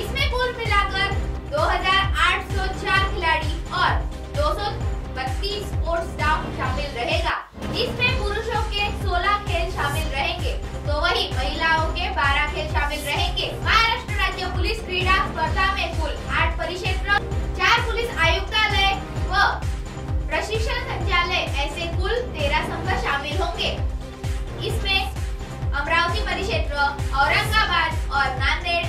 इसमें कुल मिलाकर 2804 खिलाड़ी और दो स्पोर्ट्स स्टाफ शामिल रहेगा। इसमें पुरुषों के 16 खेल शामिल रहेंगे। तो वही महिलाओं के 12 खेल शामिल रहेंगे। महाराष्ट्र राज्य पुलिस क्रीड़ा स्पर्धा में कुल आठ परिक्षेत्र, चार पुलिस आयुक्तालय व प्रशिक्षण संचालय ऐसे कुल तेरह संघ शामिल होंगे। इसमें अमरावती परिक्षेत्र, औरंगाबाद और नांदेड़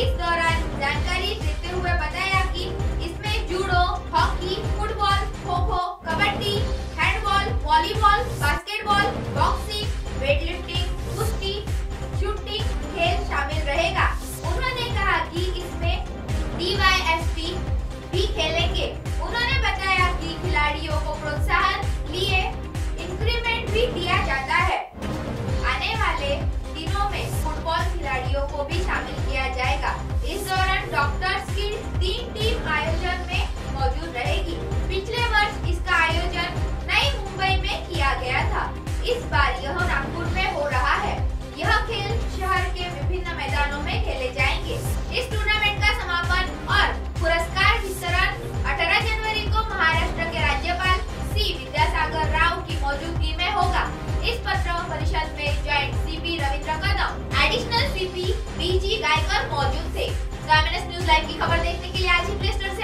इस दौरान जानकारी देते हुए बताया कि इसमें जूडो हॉकी मौजूद थे। तो एम न्यूज़ लाइव की खबर देखने के लिए आज ही प्ले स्टोर से